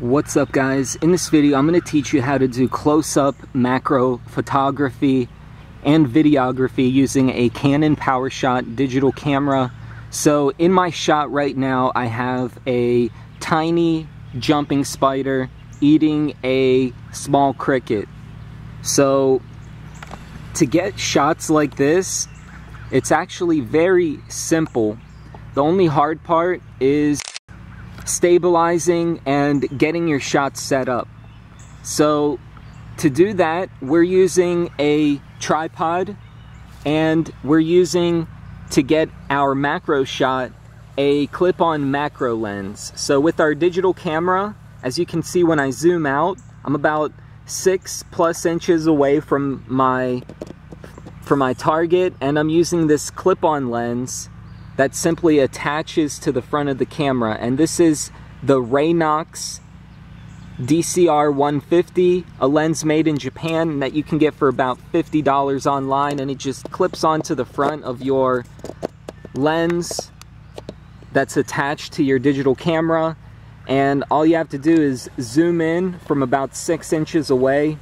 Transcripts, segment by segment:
What's up guys? In this video I'm going to teach you how to do close-up macro photography and videography using a Canon PowerShot digital camera. So in my shot right now I have a tiny jumping spider eating a small cricket. So to get shots like this it's actually very simple. The only hard part is stabilizing and getting your shots set up. So to do that, we're using a tripod and we're using to get our macro shot a clip-on macro lens. So with our digital camera, as you can see when I zoom out, I'm about six plus inches away from my from my target and I'm using this clip-on lens that simply attaches to the front of the camera. And this is the Raynox DCR 150, a lens made in Japan that you can get for about $50 online and it just clips onto the front of your lens that's attached to your digital camera and all you have to do is zoom in from about six inches away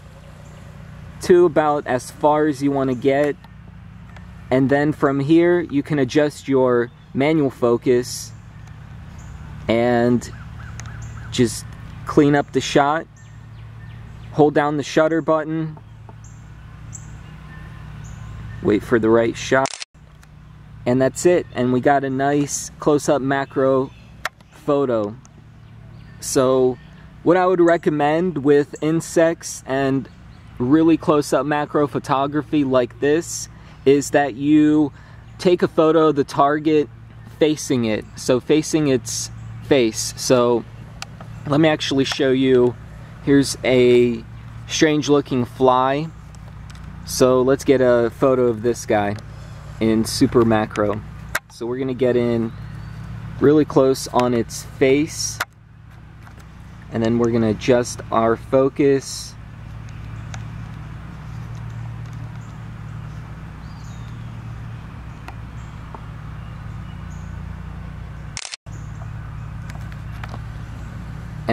to about as far as you want to get and then from here you can adjust your manual focus and just clean up the shot. Hold down the shutter button. Wait for the right shot. And that's it. And we got a nice close-up macro photo. So what I would recommend with insects and really close-up macro photography like this is that you take a photo of the target facing it, so facing its face. So let me actually show you. Here's a strange looking fly. So let's get a photo of this guy in super macro. So we're gonna get in really close on its face and then we're gonna adjust our focus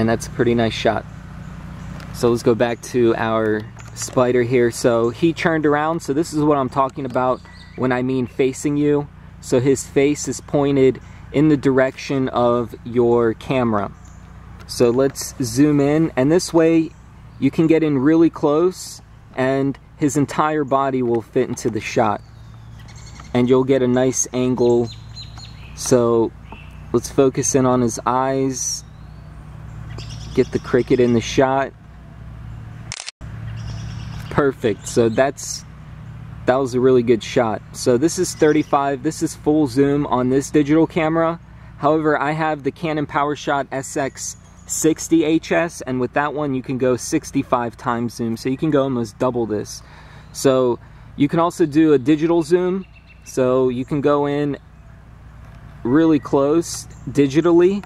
and that's a pretty nice shot. So let's go back to our spider here. So he turned around, so this is what I'm talking about when I mean facing you. So his face is pointed in the direction of your camera. So let's zoom in, and this way you can get in really close and his entire body will fit into the shot. And you'll get a nice angle. So let's focus in on his eyes get the cricket in the shot. Perfect. So that's that was a really good shot. So this is 35. This is full zoom on this digital camera. However, I have the Canon PowerShot SX60HS and with that one you can go 65 times zoom. So you can go almost double this. So you can also do a digital zoom. So you can go in really close digitally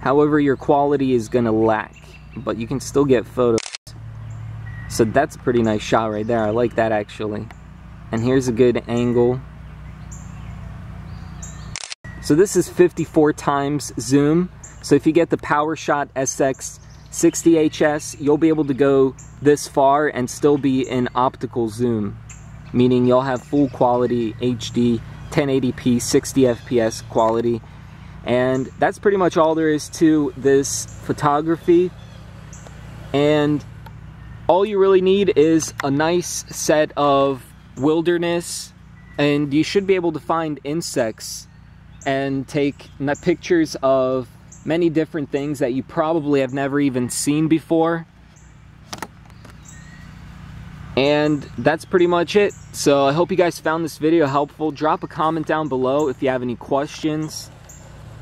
However, your quality is gonna lack, but you can still get photos. So that's a pretty nice shot right there. I like that actually. And here's a good angle. So this is 54 times zoom. So if you get the PowerShot SX 60HS, you'll be able to go this far and still be in optical zoom, meaning you'll have full quality HD 1080p 60 FPS quality and that's pretty much all there is to this photography. And all you really need is a nice set of wilderness and you should be able to find insects and take pictures of many different things that you probably have never even seen before. And that's pretty much it. So I hope you guys found this video helpful. Drop a comment down below if you have any questions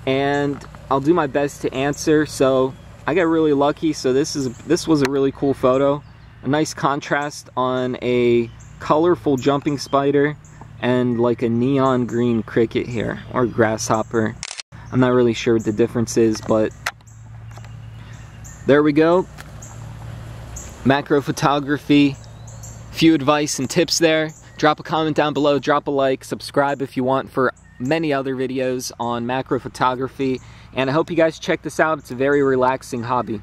and I'll do my best to answer. So I got really lucky. So this is this was a really cool photo. A nice contrast on a colorful jumping spider and like a neon green cricket here or grasshopper. I'm not really sure what the difference is, but there we go. Macro photography, few advice and tips there. Drop a comment down below, drop a like, subscribe if you want for many other videos on macro photography and I hope you guys check this out. It's a very relaxing hobby.